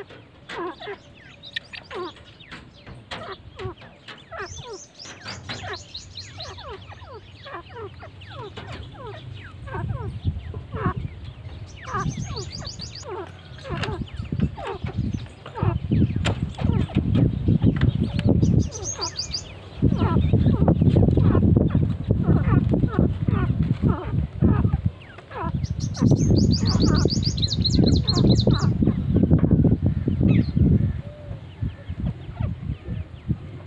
あっ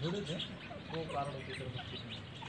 भेड़े वो कारण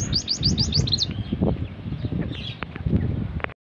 あっ!